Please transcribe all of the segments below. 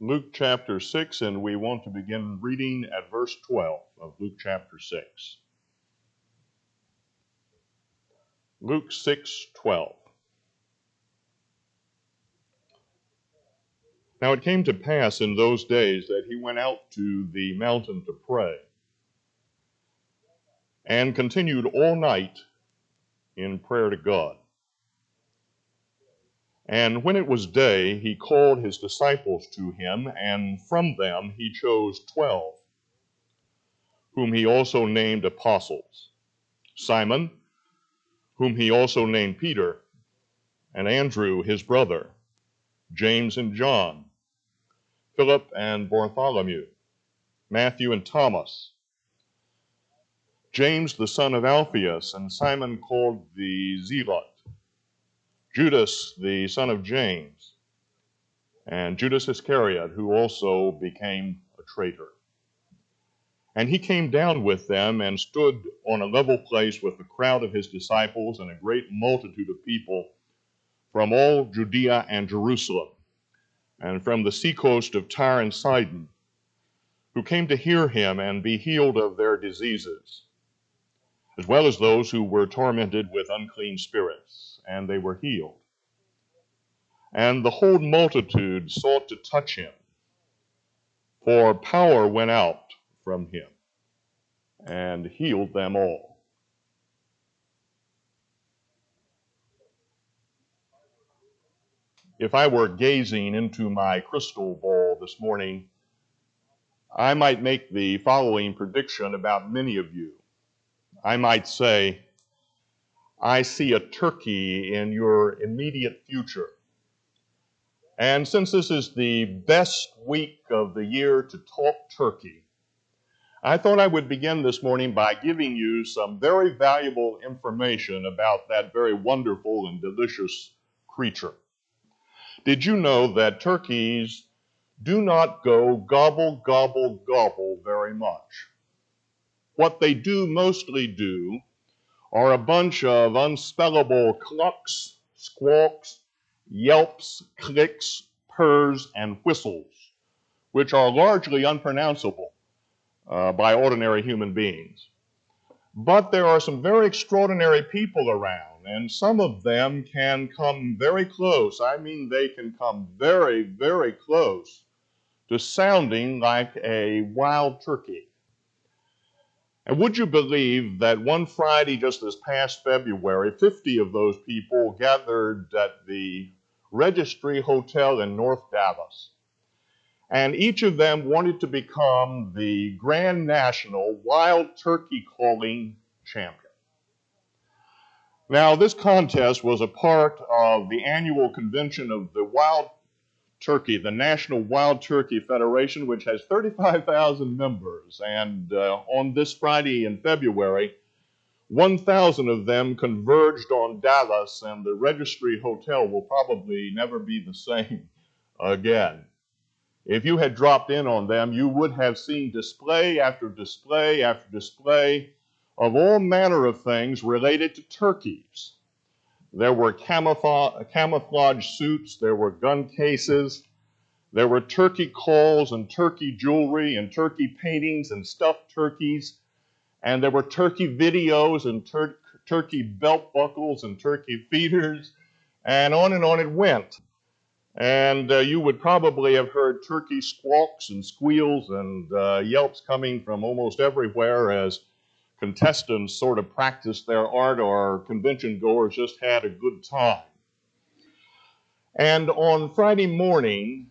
Luke chapter 6, and we want to begin reading at verse 12 of Luke chapter 6. Luke 6 12. Now it came to pass in those days that he went out to the mountain to pray, and continued all night in prayer to God. And when it was day, he called his disciples to him, and from them he chose twelve, whom he also named apostles Simon, whom he also named Peter, and Andrew his brother, James and John, Philip and Bartholomew, Matthew and Thomas, James the son of Alphaeus, and Simon called the Zealot. Judas, the son of James, and Judas Iscariot, who also became a traitor. And he came down with them and stood on a level place with a crowd of his disciples and a great multitude of people from all Judea and Jerusalem, and from the seacoast of Tyre and Sidon, who came to hear him and be healed of their diseases, as well as those who were tormented with unclean spirits and they were healed. And the whole multitude sought to touch him, for power went out from him and healed them all. If I were gazing into my crystal ball this morning, I might make the following prediction about many of you. I might say, I see a turkey in your immediate future. And since this is the best week of the year to talk turkey, I thought I would begin this morning by giving you some very valuable information about that very wonderful and delicious creature. Did you know that turkeys do not go gobble, gobble, gobble very much? What they do mostly do are a bunch of unspellable clucks, squawks, yelps, clicks, purrs, and whistles, which are largely unpronounceable uh, by ordinary human beings. But there are some very extraordinary people around, and some of them can come very close. I mean, they can come very, very close to sounding like a wild turkey. And would you believe that one Friday just this past February, 50 of those people gathered at the Registry Hotel in North Dallas? And each of them wanted to become the Grand National Wild Turkey Calling Champion. Now, this contest was a part of the annual convention of the Wild Turkey, the National Wild Turkey Federation, which has 35,000 members. And uh, on this Friday in February, 1,000 of them converged on Dallas, and the Registry Hotel will probably never be the same again. If you had dropped in on them, you would have seen display after display after display of all manner of things related to turkeys. There were camouflage suits, there were gun cases, there were turkey calls and turkey jewelry and turkey paintings and stuffed turkeys, and there were turkey videos and tur- turkey belt buckles and turkey feeders, and on and on it went. And uh, you would probably have heard turkey squawks and squeals and uh, yelps coming from almost everywhere as contestants sort of practiced their art or convention goers just had a good time. And on Friday morning,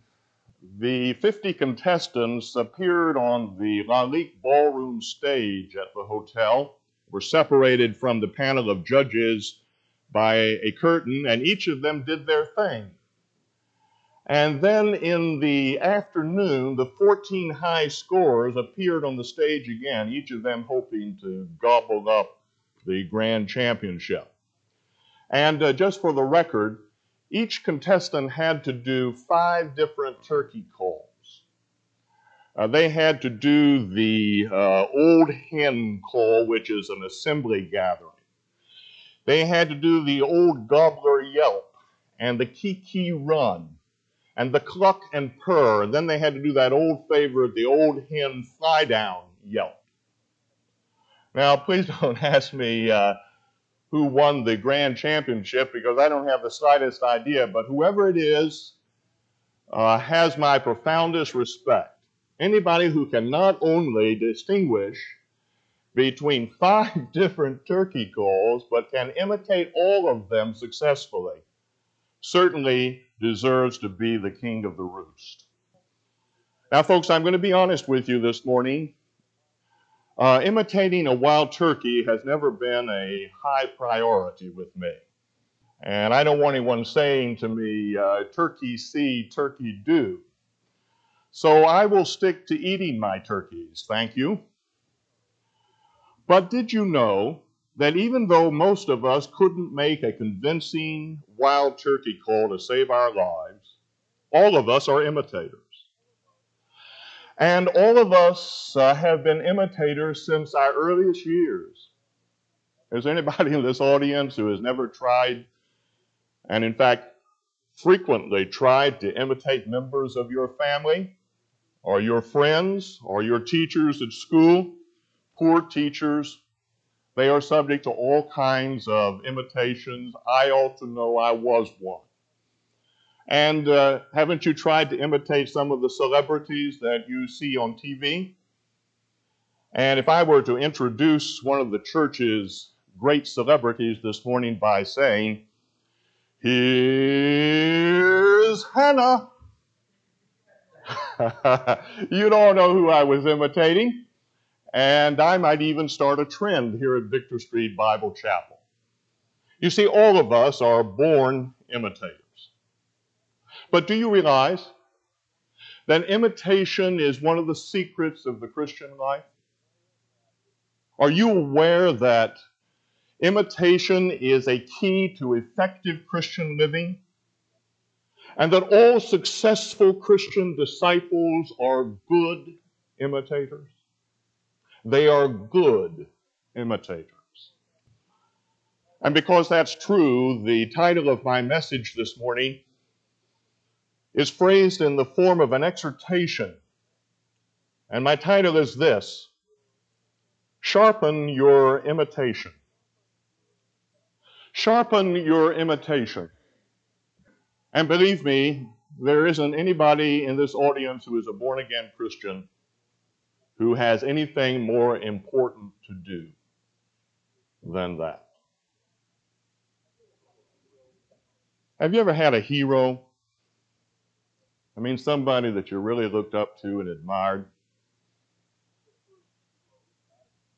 the 50 contestants appeared on the Lalique Ballroom stage at the hotel, were separated from the panel of judges by a curtain, and each of them did their thing. And then in the afternoon, the 14 high scorers appeared on the stage again, each of them hoping to gobble up the grand championship. And uh, just for the record, each contestant had to do five different turkey calls. Uh, they had to do the uh, old hen call, which is an assembly gathering. They had to do the old gobbler yelp and the kiki run and the cluck and purr, and then they had to do that old favorite, the old hen fly down yelp. Now, please don't ask me uh, who won the grand championship because I don't have the slightest idea, but whoever it is uh, has my profoundest respect. Anybody who can not only distinguish between five different turkey calls but can imitate all of them successfully certainly deserves to be the king of the roost. Now, folks, I'm going to be honest with you this morning. Uh, imitating a wild turkey has never been a high priority with me. And I don't want anyone saying to me, uh, turkey see, turkey do. So I will stick to eating my turkeys, thank you. But did you know that even though most of us couldn't make a convincing wild turkey call to save our lives, all of us are imitators. And all of us uh, have been imitators since our earliest years. Is anybody in this audience who has never tried, and in fact, frequently tried to imitate members of your family, or your friends, or your teachers at school? Poor teachers, they are subject to all kinds of imitations. I ought to know I was one. And uh, haven't you tried to imitate some of the celebrities that you see on TV? And if I were to introduce one of the church's great celebrities this morning by saying, Here's Hannah. you don't know who I was imitating. And I might even start a trend here at Victor Street Bible Chapel. You see, all of us are born imitators. But do you realize that imitation is one of the secrets of the Christian life? Are you aware that imitation is a key to effective Christian living? And that all successful Christian disciples are good imitators? They are good imitators. And because that's true, the title of my message this morning is phrased in the form of an exhortation. And my title is this Sharpen Your Imitation. Sharpen your imitation. And believe me, there isn't anybody in this audience who is a born again Christian who has anything more important to do than that. Have you ever had a hero? I mean, somebody that you really looked up to and admired?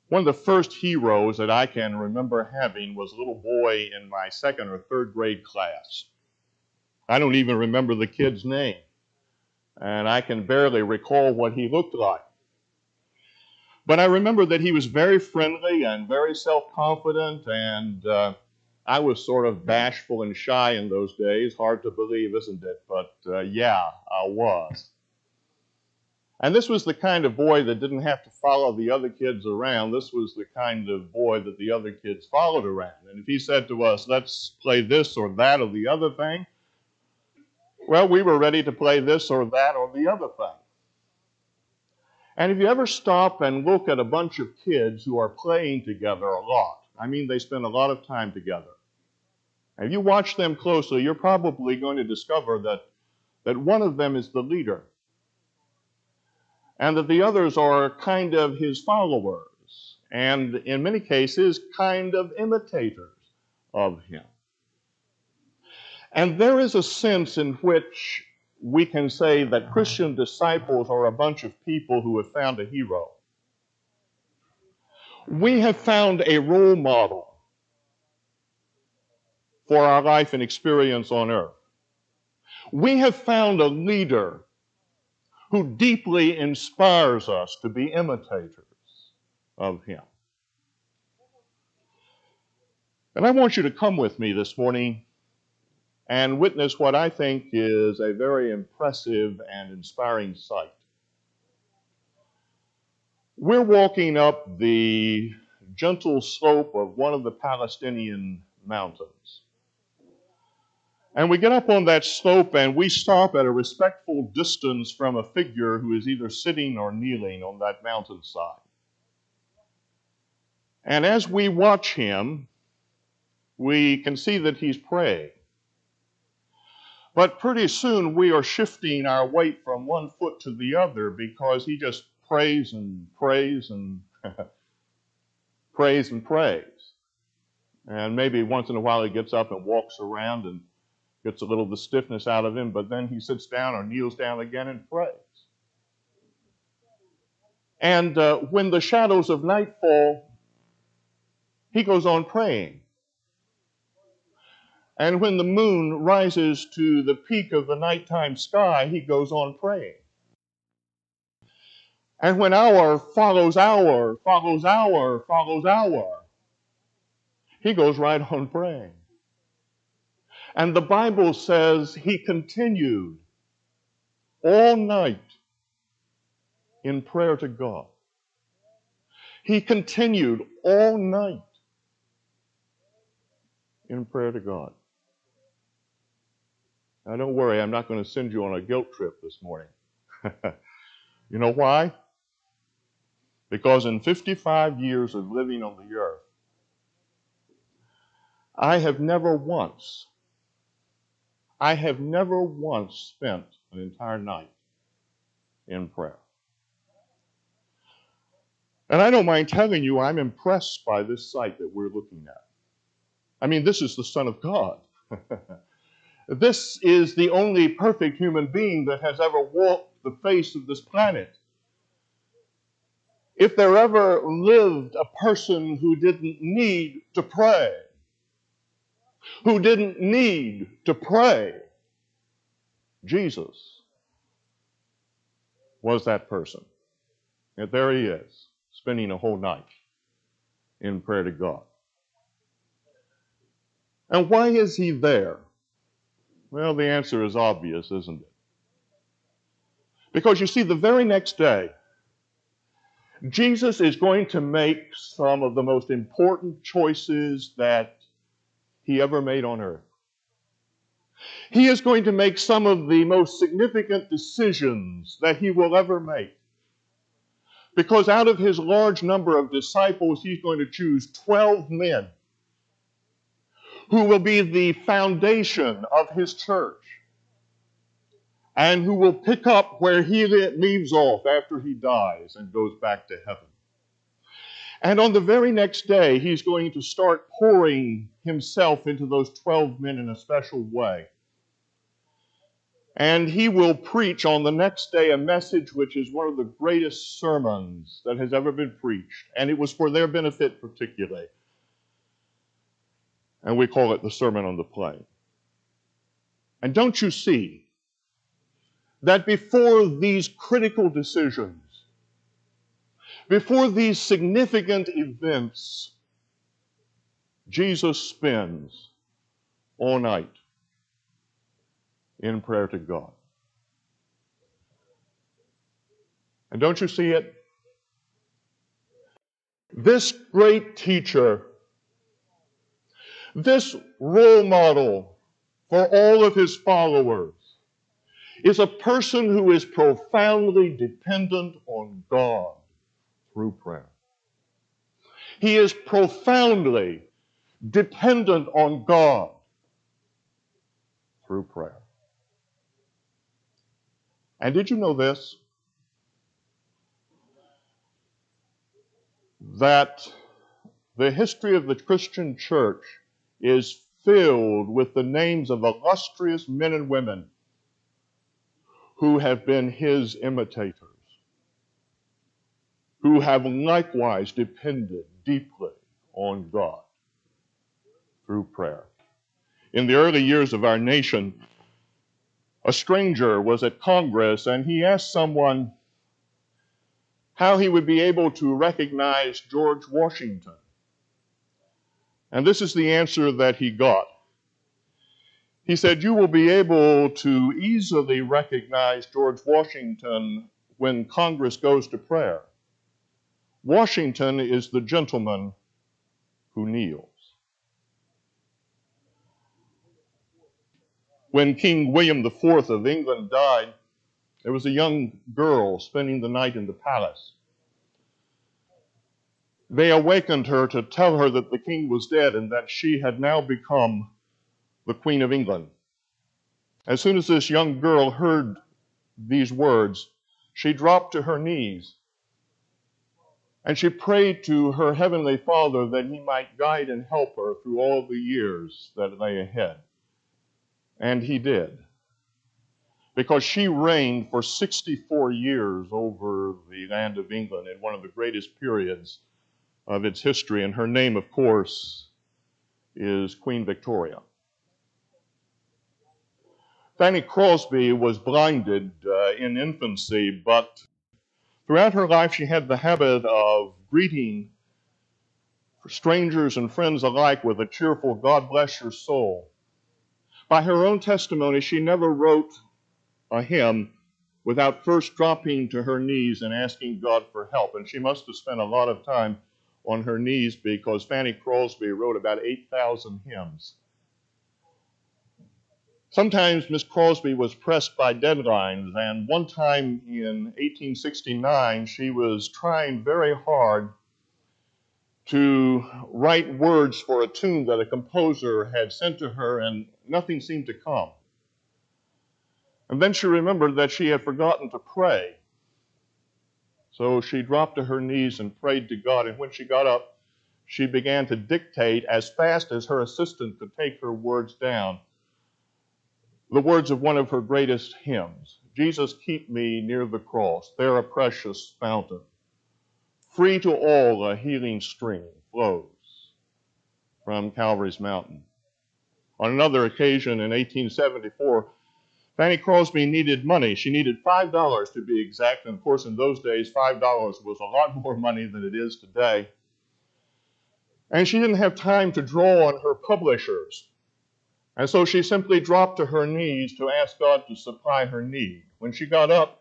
One of the first heroes that I can remember having was a little boy in my second or third grade class. I don't even remember the kid's name, and I can barely recall what he looked like. But I remember that he was very friendly and very self confident, and uh, I was sort of bashful and shy in those days. Hard to believe, isn't it? But uh, yeah, I was. And this was the kind of boy that didn't have to follow the other kids around. This was the kind of boy that the other kids followed around. And if he said to us, let's play this or that or the other thing, well, we were ready to play this or that or the other thing. And if you ever stop and look at a bunch of kids who are playing together a lot, I mean, they spend a lot of time together. And if you watch them closely, you're probably going to discover that, that one of them is the leader, and that the others are kind of his followers, and in many cases, kind of imitators of him. And there is a sense in which we can say that Christian disciples are a bunch of people who have found a hero. We have found a role model for our life and experience on earth. We have found a leader who deeply inspires us to be imitators of him. And I want you to come with me this morning and witness what I think is a very impressive and inspiring sight. We're walking up the gentle slope of one of the Palestinian mountains. And we get up on that slope and we stop at a respectful distance from a figure who is either sitting or kneeling on that mountainside. And as we watch him, we can see that he's praying. But pretty soon we are shifting our weight from one foot to the other because he just prays and prays and prays and prays. And maybe once in a while he gets up and walks around and gets a little of the stiffness out of him, but then he sits down or kneels down again and prays. And uh, when the shadows of night fall, he goes on praying. And when the moon rises to the peak of the nighttime sky, he goes on praying. And when hour follows hour, follows hour, follows hour, he goes right on praying. And the Bible says he continued all night in prayer to God. He continued all night in prayer to God. Now, don't worry, I'm not going to send you on a guilt trip this morning. you know why? Because in 55 years of living on the earth, I have never once, I have never once spent an entire night in prayer. And I don't mind telling you, I'm impressed by this sight that we're looking at. I mean, this is the Son of God. this is the only perfect human being that has ever walked the face of this planet. If there ever lived a person who didn't need to pray, who didn't need to pray, Jesus was that person. And there he is, spending a whole night in prayer to God. And why is he there? Well, the answer is obvious, isn't it? Because you see, the very next day, Jesus is going to make some of the most important choices that he ever made on earth. He is going to make some of the most significant decisions that he will ever make. Because out of his large number of disciples, he's going to choose 12 men who will be the foundation of his church and who will pick up where he leaves off after he dies and goes back to heaven. And on the very next day, he's going to start pouring himself into those 12 men in a special way. And he will preach on the next day a message which is one of the greatest sermons that has ever been preached. And it was for their benefit, particularly and we call it the Sermon on the Plain. And don't you see that before these critical decisions, before these significant events, Jesus spends all night in prayer to God. And don't you see it? This great teacher this role model for all of his followers is a person who is profoundly dependent on God through prayer. He is profoundly dependent on God through prayer. And did you know this? That the history of the Christian church is filled with the names of illustrious men and women who have been his imitators, who have likewise depended deeply on God through prayer. In the early years of our nation, a stranger was at Congress and he asked someone how he would be able to recognize George Washington. And this is the answer that he got. He said, You will be able to easily recognize George Washington when Congress goes to prayer. Washington is the gentleman who kneels. When King William IV of England died, there was a young girl spending the night in the palace. They awakened her to tell her that the king was dead and that she had now become the Queen of England. As soon as this young girl heard these words, she dropped to her knees and she prayed to her heavenly Father that he might guide and help her through all the years that lay ahead. And he did. Because she reigned for 64 years over the land of England in one of the greatest periods of its history. And her name, of course, is Queen Victoria. Fanny Crosby was blinded uh, in infancy, but throughout her life she had the habit of greeting strangers and friends alike with a cheerful, God bless your soul. By her own testimony, she never wrote a hymn without first dropping to her knees and asking God for help. And she must have spent a lot of time on her knees because Fanny Crosby wrote about 8,000 hymns. Sometimes Miss Crosby was pressed by deadlines, and one time in 1869, she was trying very hard to write words for a tune that a composer had sent to her, and nothing seemed to come. And then she remembered that she had forgotten to pray. So she dropped to her knees and prayed to God, and when she got up, she began to dictate as fast as her assistant could take her words down the words of one of her greatest hymns Jesus, keep me near the cross, there a precious fountain. Free to all a healing stream flows from Calvary's mountain. On another occasion in 1874, Fanny Crosby needed money. She needed $5 to be exact. And of course, in those days, $5 was a lot more money than it is today. And she didn't have time to draw on her publishers. And so she simply dropped to her knees to ask God to supply her need. When she got up,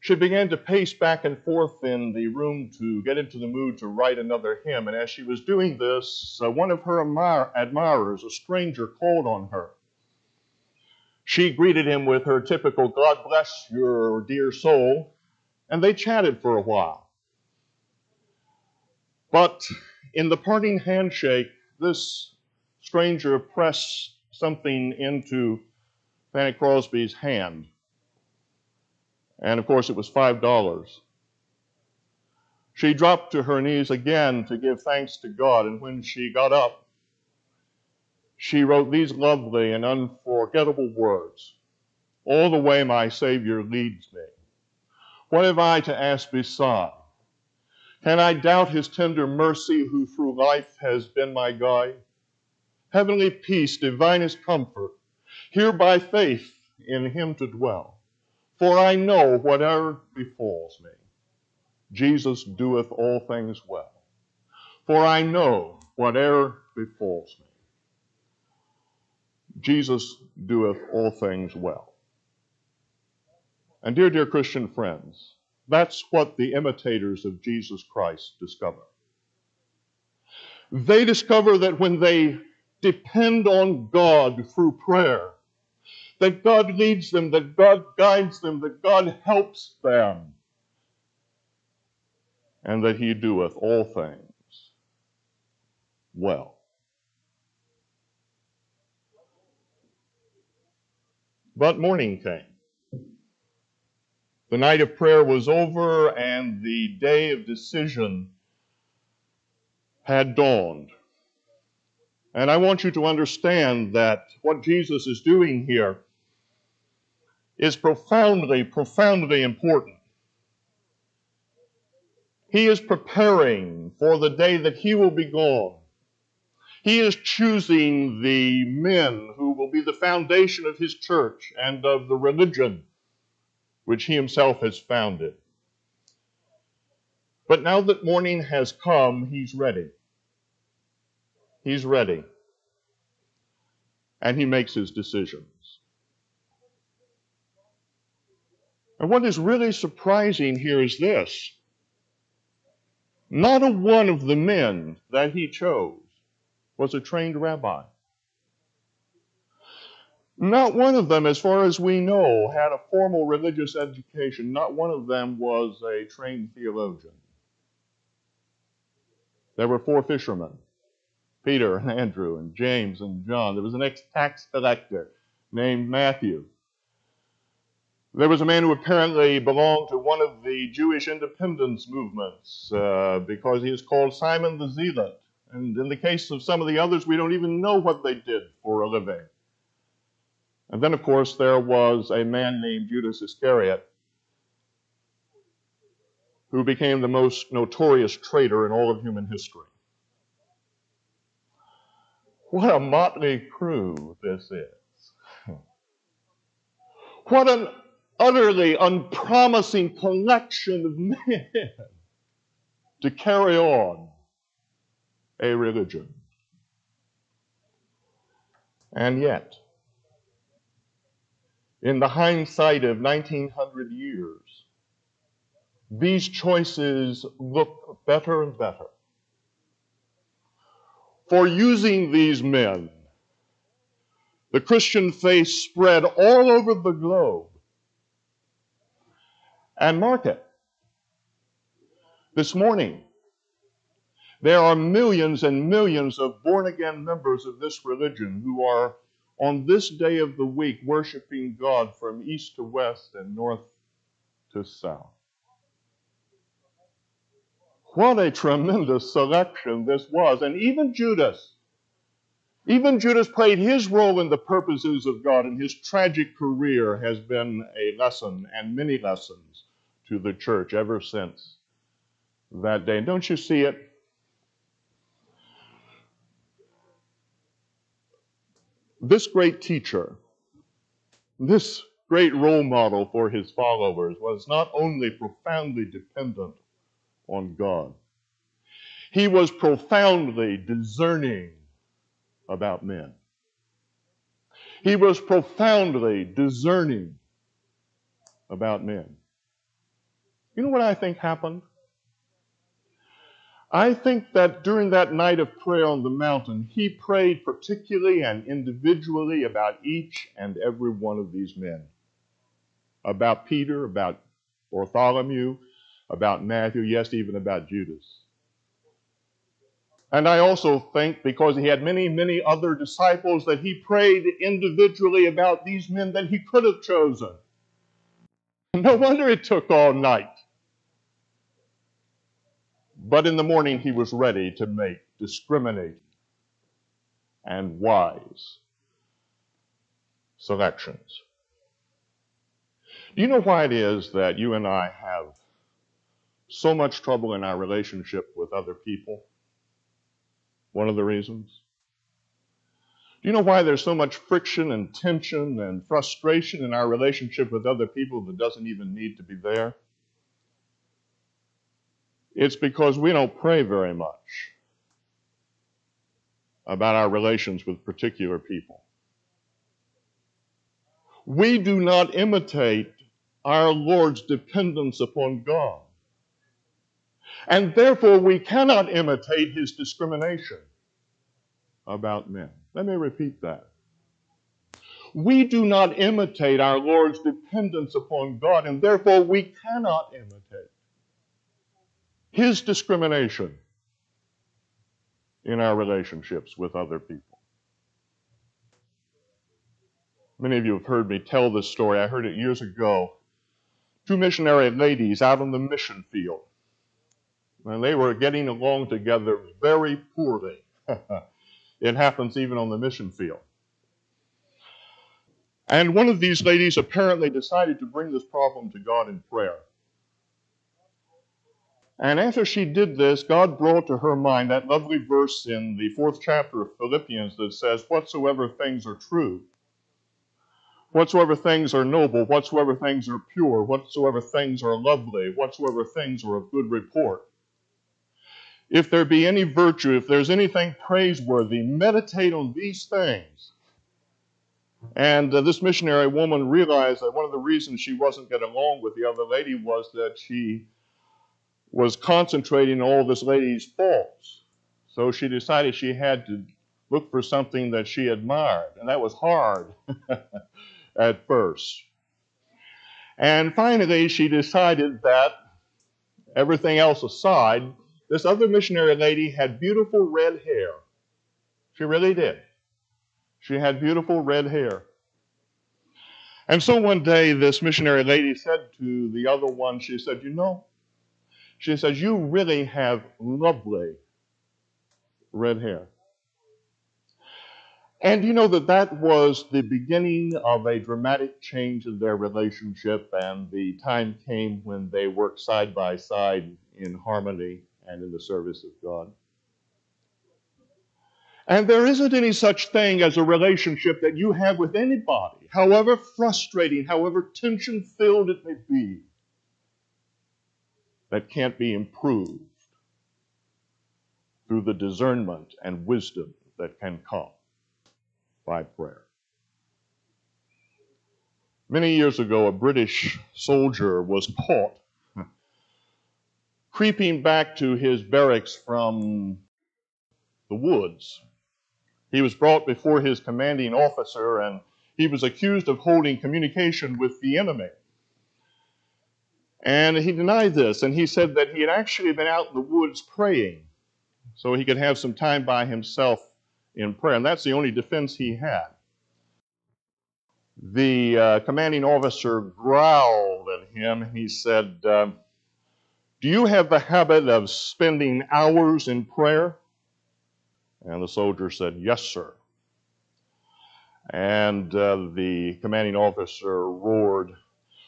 she began to pace back and forth in the room to get into the mood to write another hymn. And as she was doing this, uh, one of her admirers, a stranger, called on her. She greeted him with her typical, God bless your dear soul, and they chatted for a while. But in the parting handshake, this stranger pressed something into Fanny Crosby's hand. And of course, it was $5. She dropped to her knees again to give thanks to God, and when she got up, she wrote these lovely and unforgettable words All the way my Savior leads me. What have I to ask beside? Can I doubt his tender mercy who through life has been my guide? heavenly peace, divinest comfort, here by faith in him to dwell. For I know whatever befalls me, Jesus doeth all things well. For I know whatever befalls me, Jesus doeth all things well. And dear, dear Christian friends, that's what the imitators of Jesus Christ discover. They discover that when they depend on God through prayer. That God leads them, that God guides them, that God helps them, and that He doeth all things well. But morning came. The night of prayer was over, and the day of decision had dawned. And I want you to understand that what Jesus is doing here is profoundly, profoundly important. He is preparing for the day that he will be gone. He is choosing the men who will be the foundation of his church and of the religion which he himself has founded. But now that morning has come, he's ready. He's ready. And he makes his decisions. And what is really surprising here is this not a one of the men that he chose was a trained rabbi. Not one of them, as far as we know, had a formal religious education. Not one of them was a trained theologian. There were four fishermen Peter and Andrew and James and John. There was an ex tax collector named Matthew. There was a man who apparently belonged to one of the Jewish independence movements uh, because he is called Simon the Zealot. And in the case of some of the others, we don't even know what they did for a living. And then, of course, there was a man named Judas Iscariot who became the most notorious traitor in all of human history. What a motley crew this is. What an utterly unpromising collection of men to carry on a religion. And yet, in the hindsight of 1900 years, these choices look better and better. For using these men, the Christian faith spread all over the globe. And mark it. This morning, there are millions and millions of born again members of this religion who are on this day of the week worshiping God from east to west and north to south. What a tremendous selection this was. And even Judas, even Judas played his role in the purposes of God, and his tragic career has been a lesson and many lessons to the church ever since that day. Don't you see it? This great teacher, this great role model for his followers, was not only profoundly dependent on God, he was profoundly discerning about men. He was profoundly discerning about men. You know what I think happened? I think that during that night of prayer on the mountain, he prayed particularly and individually about each and every one of these men. About Peter, about Bartholomew, about Matthew, yes, even about Judas. And I also think because he had many, many other disciples that he prayed individually about these men that he could have chosen. No wonder it took all night. But in the morning he was ready to make discriminating and wise selections. Do you know why it is that you and I have so much trouble in our relationship with other people? One of the reasons? Do you know why there's so much friction and tension and frustration in our relationship with other people that doesn't even need to be there? It's because we don't pray very much about our relations with particular people. We do not imitate our Lord's dependence upon God. And therefore, we cannot imitate his discrimination about men. Let me repeat that. We do not imitate our Lord's dependence upon God, and therefore we cannot imitate his discrimination in our relationships with other people. Many of you have heard me tell this story. I heard it years ago. Two missionary ladies out on the mission field. And they were getting along together very poorly. it happens even on the mission field. And one of these ladies apparently decided to bring this problem to God in prayer. And after she did this, God brought to her mind that lovely verse in the fourth chapter of Philippians that says, Whatsoever things are true, whatsoever things are noble, whatsoever things are pure, whatsoever things are lovely, whatsoever things are of good report. If there be any virtue, if there's anything praiseworthy, meditate on these things. And uh, this missionary woman realized that one of the reasons she wasn't getting along with the other lady was that she was concentrating on all this lady's faults. So she decided she had to look for something that she admired. And that was hard at first. And finally, she decided that, everything else aside, this other missionary lady had beautiful red hair. She really did. She had beautiful red hair. And so one day, this missionary lady said to the other one, she said, You know, she says, You really have lovely red hair. And you know that that was the beginning of a dramatic change in their relationship, and the time came when they worked side by side in harmony and in the service of God. And there isn't any such thing as a relationship that you have with anybody, however frustrating, however tension filled it may be, that can't be improved through the discernment and wisdom that can come by prayer. Many years ago, a British soldier was caught creeping back to his barracks from the woods he was brought before his commanding officer and he was accused of holding communication with the enemy. And he denied this, and he said that he had actually been out in the woods praying so he could have some time by himself in prayer. And that's the only defense he had. The uh, commanding officer growled at him and he said, uh, Do you have the habit of spending hours in prayer? And the soldier said, Yes, sir. And uh, the commanding officer roared,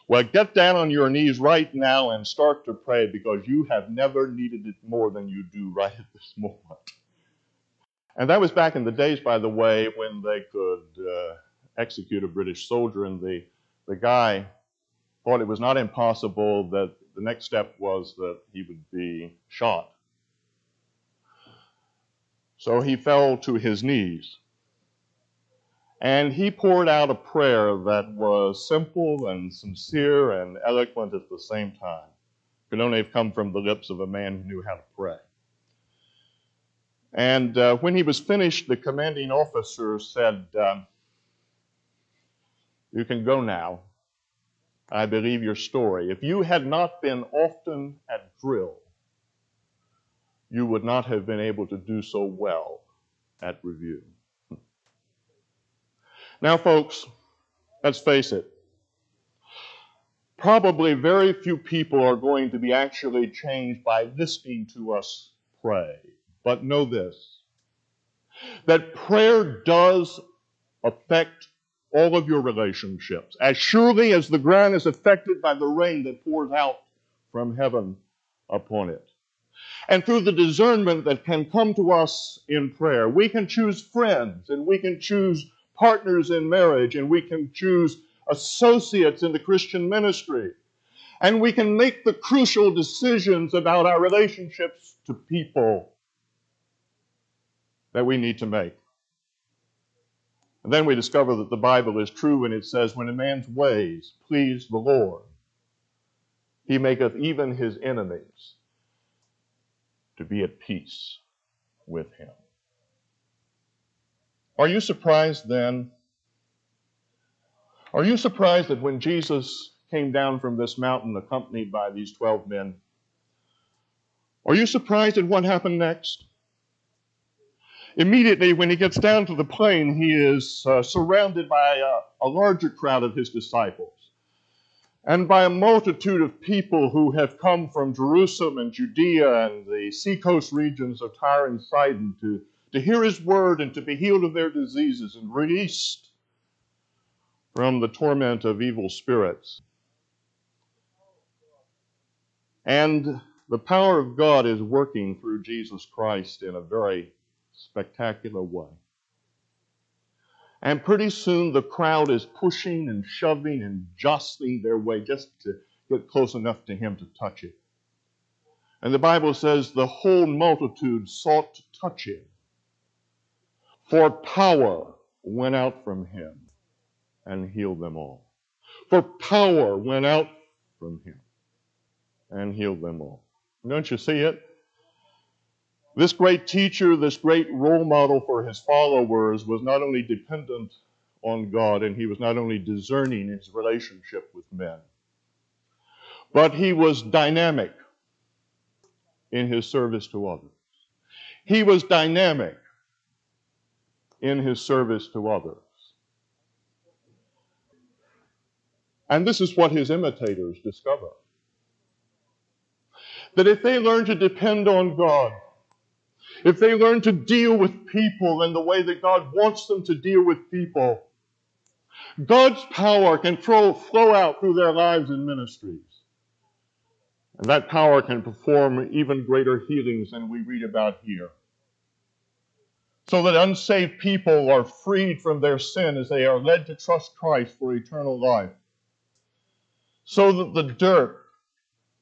Well, get down on your knees right now and start to pray because you have never needed it more than you do right at this moment. And that was back in the days, by the way, when they could uh, execute a British soldier, and the, the guy thought it was not impossible that the next step was that he would be shot. So he fell to his knees. And he poured out a prayer that was simple and sincere and eloquent at the same time. Could only have come from the lips of a man who knew how to pray. And uh, when he was finished, the commanding officer said, uh, You can go now. I believe your story. If you had not been often at drill, you would not have been able to do so well at review. Now, folks, let's face it. Probably very few people are going to be actually changed by listening to us pray. But know this that prayer does affect all of your relationships as surely as the ground is affected by the rain that pours out from heaven upon it and through the discernment that can come to us in prayer. We can choose friends, and we can choose partners in marriage, and we can choose associates in the Christian ministry. And we can make the crucial decisions about our relationships to people that we need to make. And then we discover that the Bible is true when it says, When a man's ways please the Lord, he maketh even his enemies to be at peace with him. Are you surprised then? Are you surprised that when Jesus came down from this mountain accompanied by these 12 men, are you surprised at what happened next? Immediately, when he gets down to the plain, he is uh, surrounded by a, a larger crowd of his disciples and by a multitude of people who have come from Jerusalem and Judea and the seacoast regions of Tyre and Sidon to, to hear his word and to be healed of their diseases and released from the torment of evil spirits. And the power of God is working through Jesus Christ in a very spectacular way. And pretty soon the crowd is pushing and shoving and jostling their way just to get close enough to him to touch it. And the Bible says the whole multitude sought to touch him, for power went out from him and healed them all. For power went out from him and healed them all. Don't you see it? This great teacher, this great role model for his followers, was not only dependent on God and he was not only discerning his relationship with men, but he was dynamic in his service to others. He was dynamic in his service to others. And this is what his imitators discover that if they learn to depend on God, if they learn to deal with people in the way that God wants them to deal with people, God's power can flow, flow out through their lives and ministries. And that power can perform even greater healings than we read about here. So that unsaved people are freed from their sin as they are led to trust Christ for eternal life. So that the dirt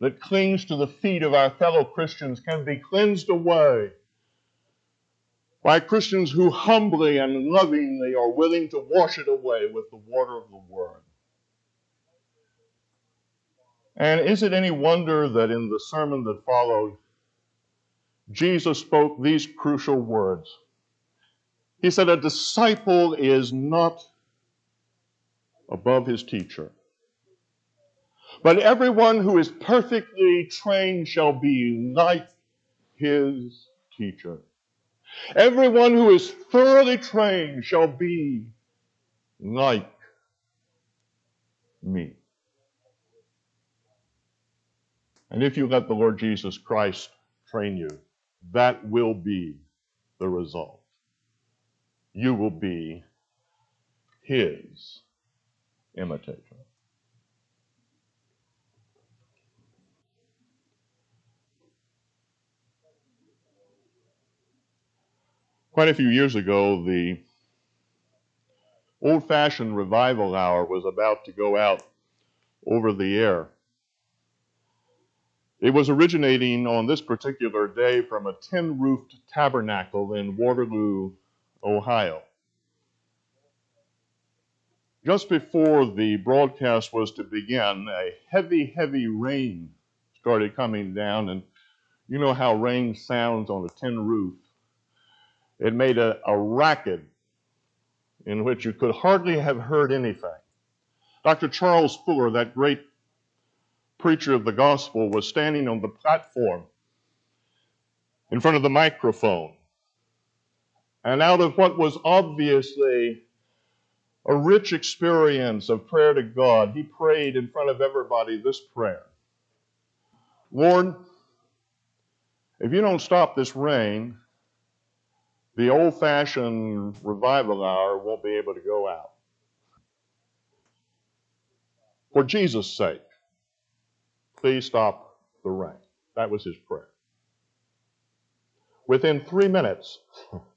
that clings to the feet of our fellow Christians can be cleansed away by Christians who humbly and lovingly are willing to wash it away with the water of the Word. And is it any wonder that in the sermon that followed, Jesus spoke these crucial words? He said, A disciple is not above his teacher, but everyone who is perfectly trained shall be like his teacher. Everyone who is thoroughly trained shall be like me. And if you let the Lord Jesus Christ train you, that will be the result. You will be his imitator. Quite a few years ago, the old fashioned revival hour was about to go out over the air. It was originating on this particular day from a tin roofed tabernacle in Waterloo, Ohio. Just before the broadcast was to begin, a heavy, heavy rain started coming down, and you know how rain sounds on a tin roof. It made a, a racket in which you could hardly have heard anything. Dr. Charles Fuller, that great preacher of the gospel was standing on the platform in front of the microphone. And out of what was obviously a rich experience of prayer to God, he prayed in front of everybody this prayer Lord, if you don't stop this rain, the old fashioned revival hour won't be able to go out. For Jesus' sake, Please stop the rain. That was his prayer. Within three minutes,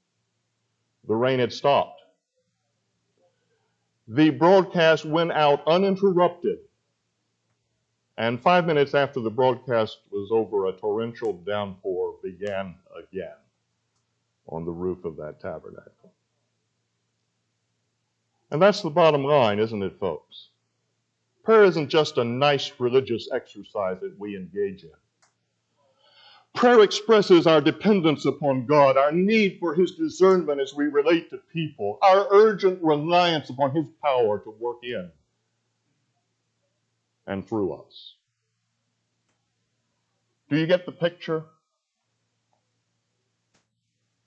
the rain had stopped. The broadcast went out uninterrupted. And five minutes after the broadcast was over, a torrential downpour began again on the roof of that tabernacle. And that's the bottom line, isn't it, folks? Prayer isn't just a nice religious exercise that we engage in. Prayer expresses our dependence upon God, our need for His discernment as we relate to people, our urgent reliance upon His power to work in and through us. Do you get the picture?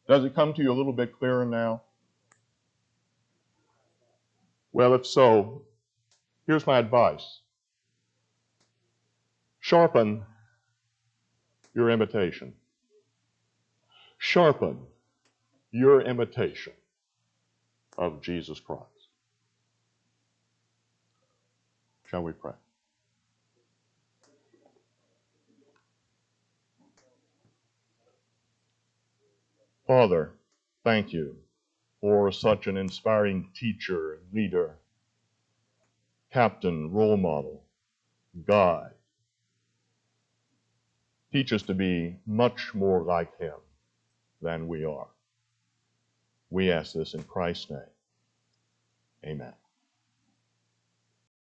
Does it come to you a little bit clearer now? Well, if so, Here's my advice sharpen your imitation. Sharpen your imitation of Jesus Christ. Shall we pray? Father, thank you for such an inspiring teacher leader captain, role model, guide. Teach us to be much more like him than we are. We ask this in Christ's name. Amen.